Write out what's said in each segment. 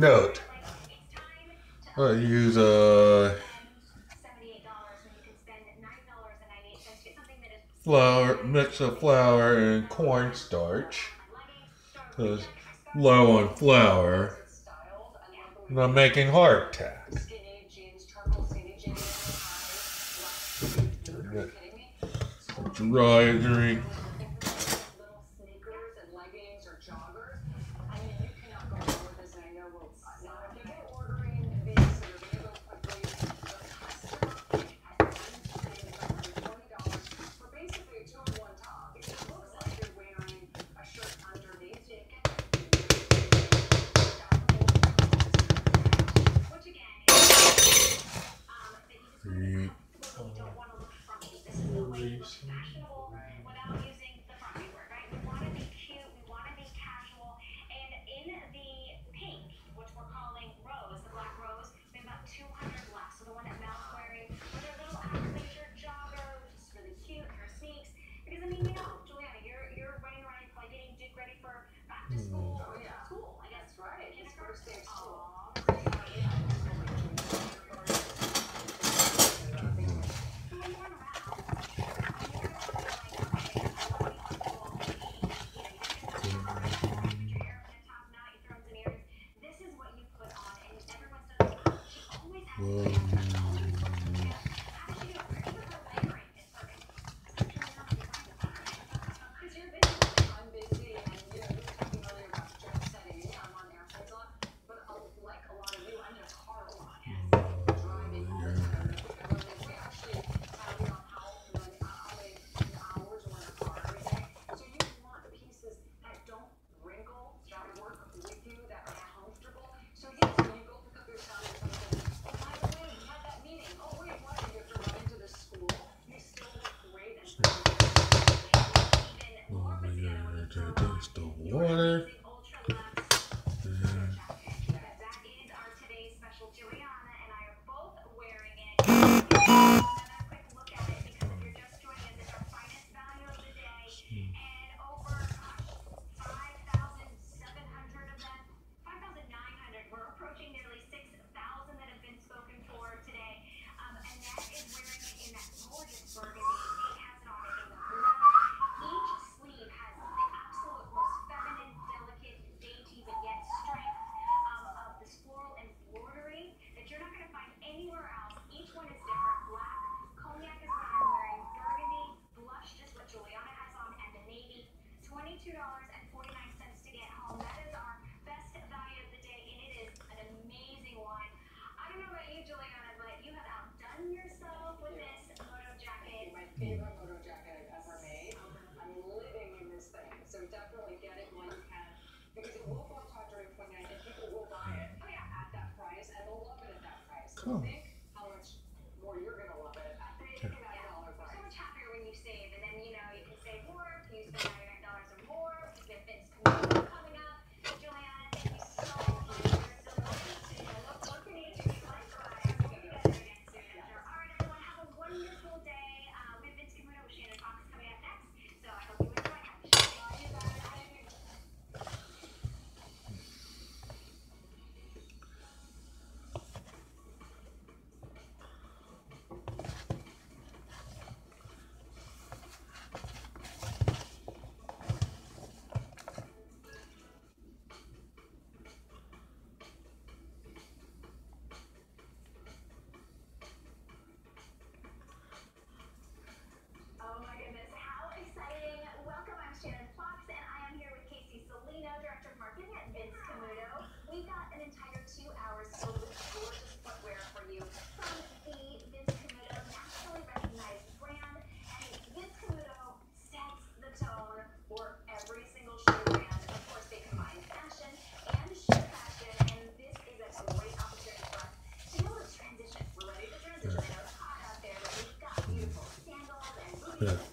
note. I use a flour mix of flour and cornstarch because low on flour. And I'm making hardtack. Dry drink. your Come.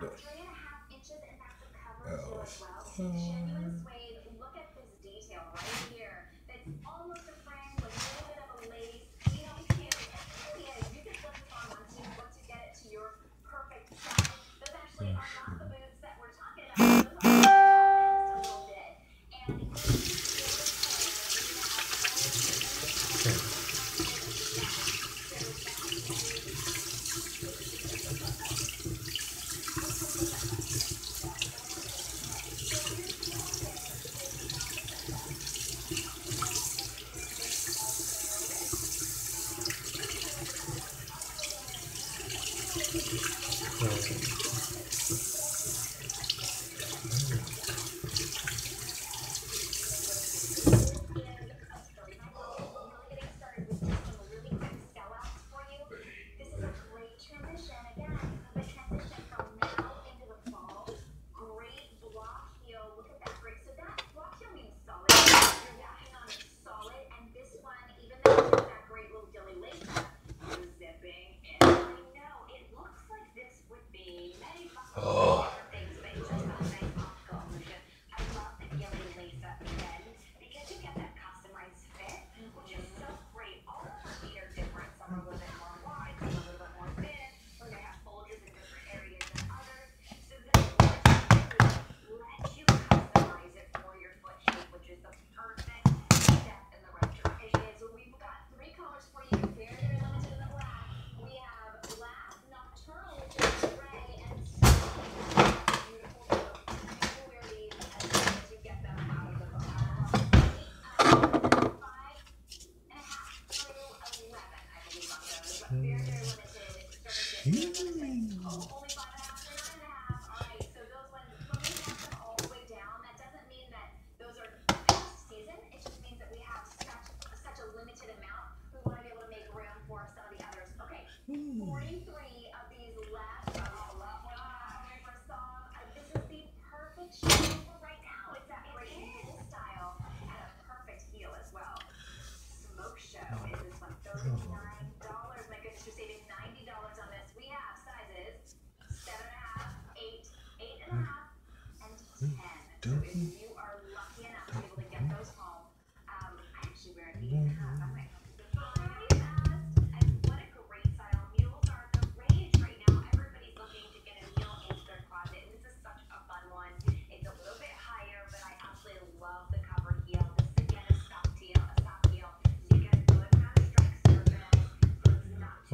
this. Oh. Mm. Okay.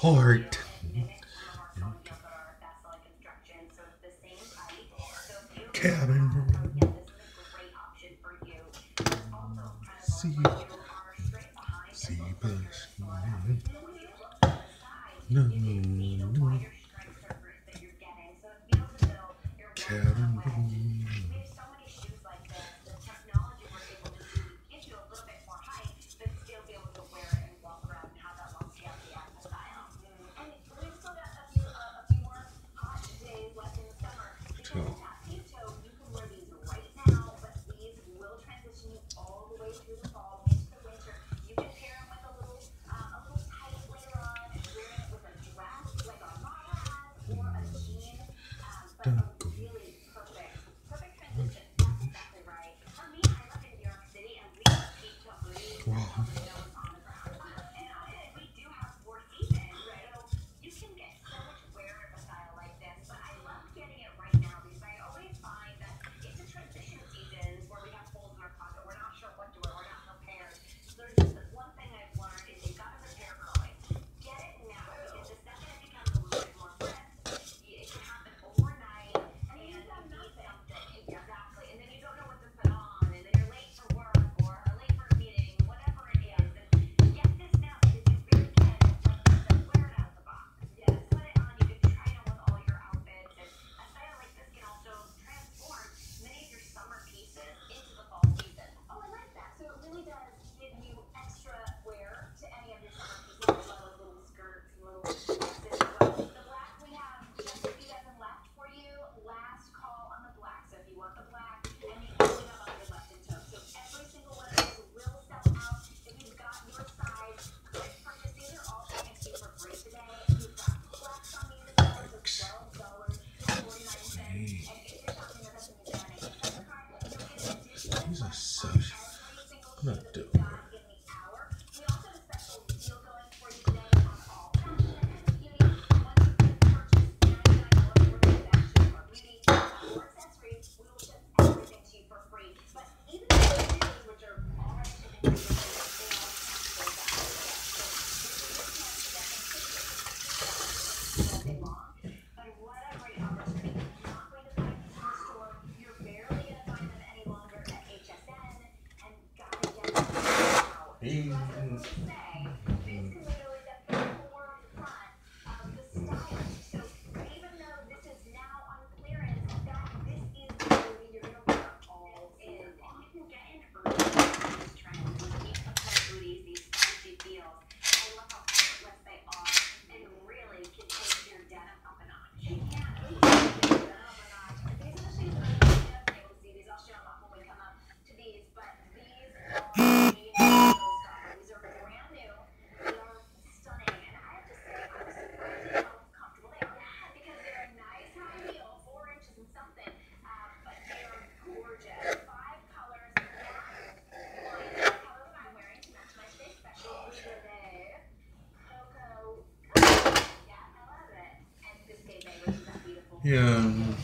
Heart. Oh, okay. Yeah.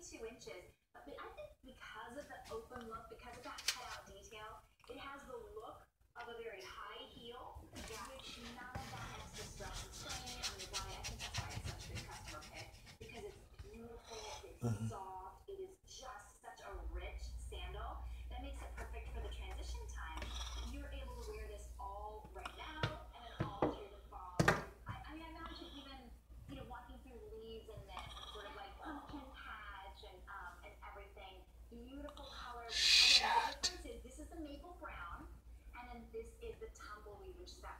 22 inches. But I think because of the open look, because of that cutout detail, it has the look of a very high heel, yeah. which none of that extra stuff is staying on the body. I think that's why it's such a good customer pick, because it's beautiful, it's mm -hmm. soft. beautiful colors. Shit. This is the maple brown, and then this is the tumbleweed, which is that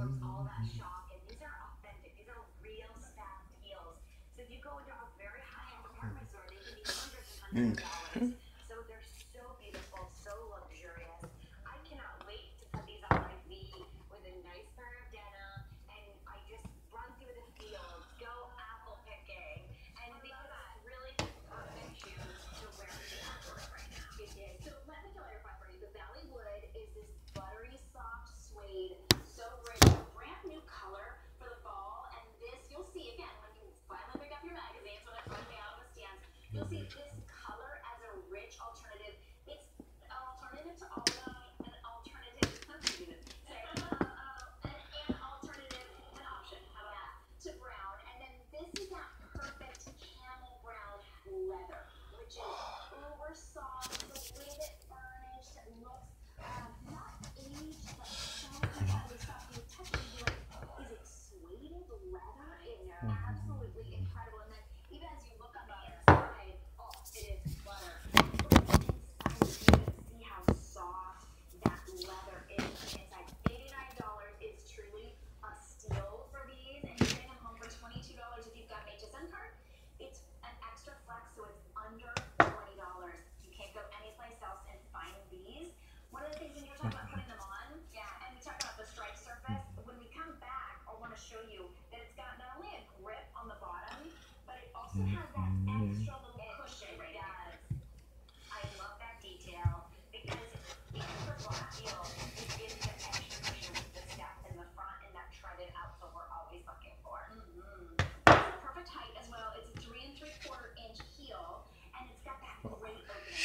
absorbs all that shock. And these are authentic. These are real staff deals. So if you go into a very high-end department store, they can be hundreds and hundreds of dollars. Mm-hmm.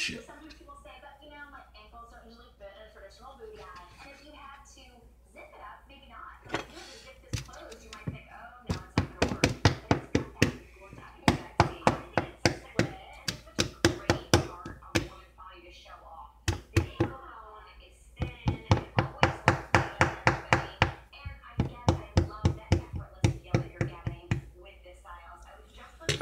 shit. So sometimes people say, but you know, my ankles don't usually fit in a traditional booty guy. And if you had to zip it up, maybe not. But if you had to zip this closed, you might think, oh no, it's not gonna work. But it's got that gorgeous sexy. I think it's split, and it's such a great part of a woman's body to show off. The ankle bone is thin, it always looks good on everybody. And I guess I love that effortless feel that you're getting with this style. So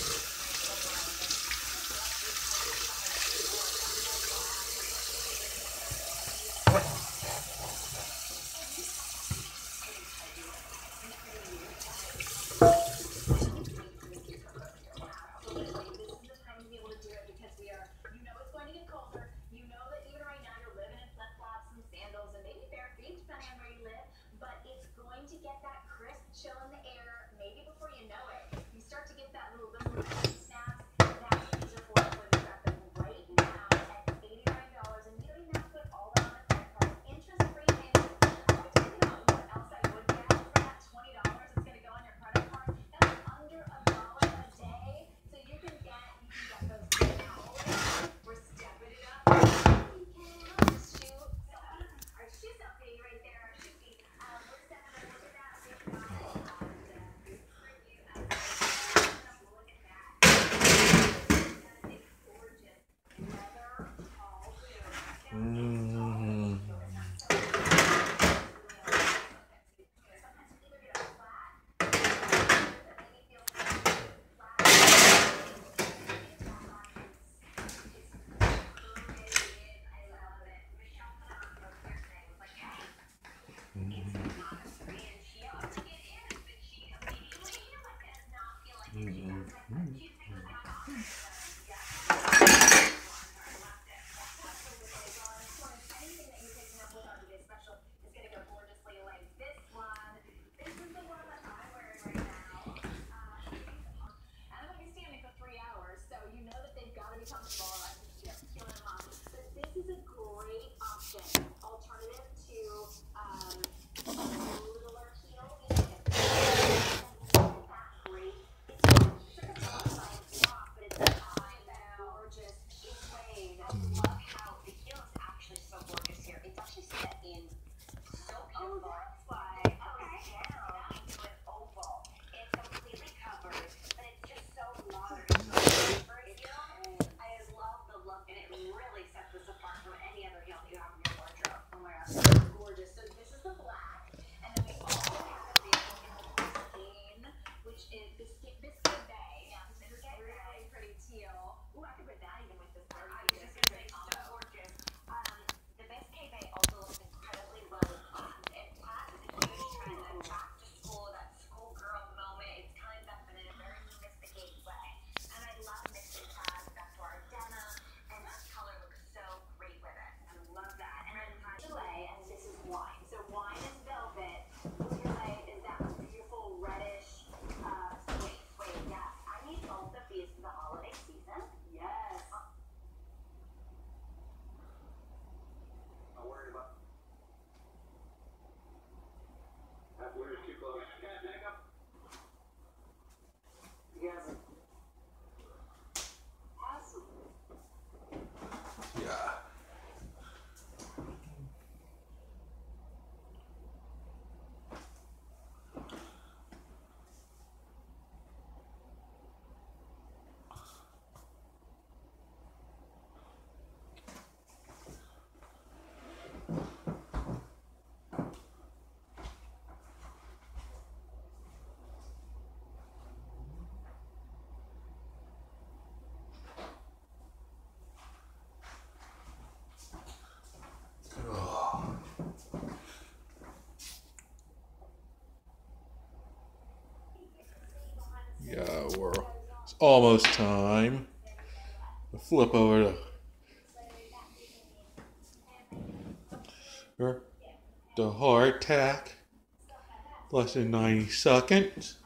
We're, it's almost time. to Flip over to the hardtack. Less than 90 seconds.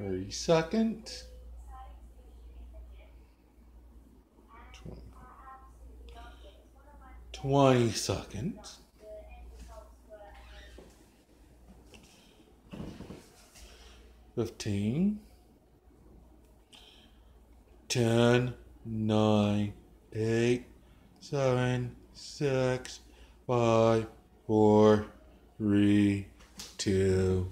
30 second. 20, 20 second. Fifteen. Ten, nine, eight, seven, six, five, four, three, two.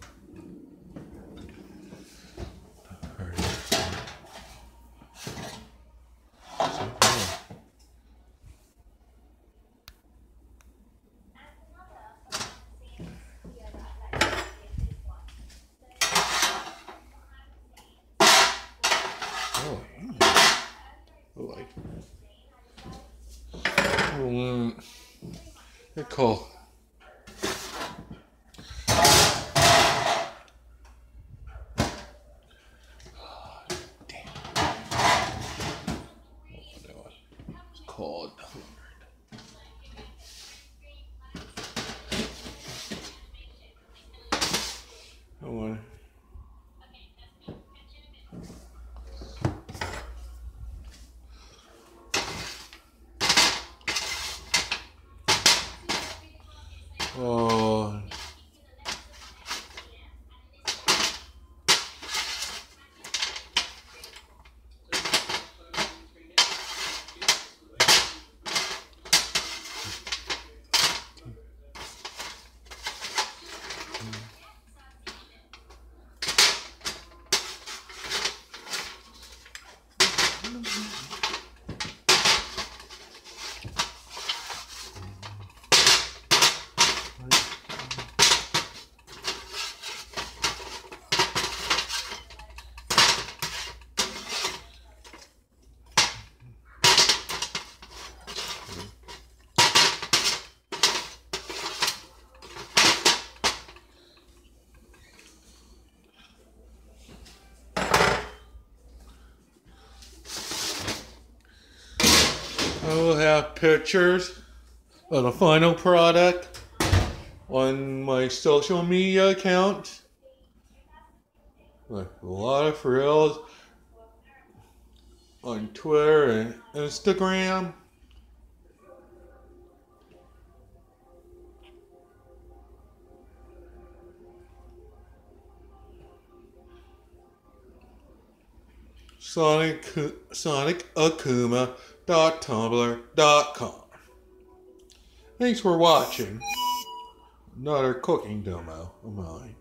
Have pictures of the final product on my social media account. Like a lot of reels on Twitter and Instagram. Sonic SonicAkuma.tumblr.com. Thanks for watching. Another cooking demo of mine.